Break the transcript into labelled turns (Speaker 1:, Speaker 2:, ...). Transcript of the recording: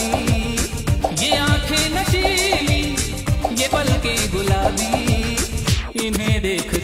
Speaker 1: गुलाबी ये आँखें नशीली ये पलके गुलाबी। इन्हें देख